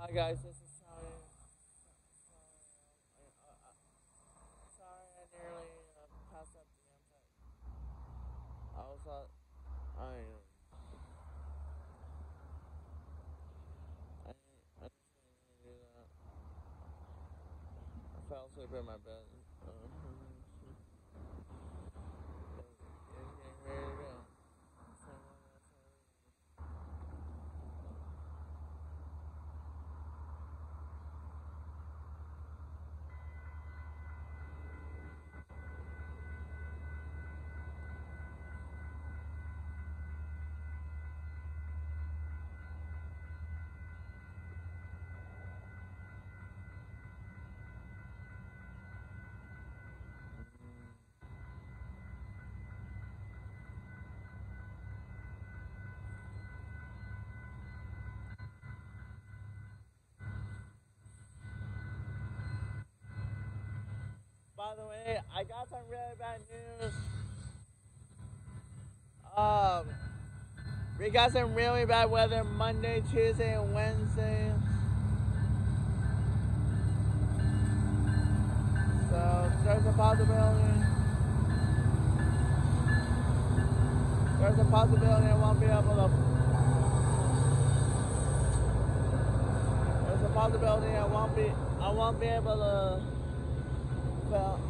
Hi guys, this is. Sorry, sorry I nearly uh, passed up the impact. I was uh, I um, I I didn't do that. I fell asleep in my bed. Uh, I got some really bad news. Um, we got some really bad weather Monday, Tuesday, and Wednesday. So there's a possibility. There's a possibility I won't be able to. There's a possibility I won't be. I won't be able to. Well,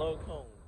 Low cone.